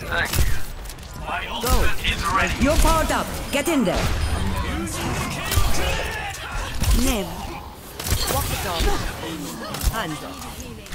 You. Go. Is ready. You're powered up. Get in there. Nim. Walk dog. Hands up.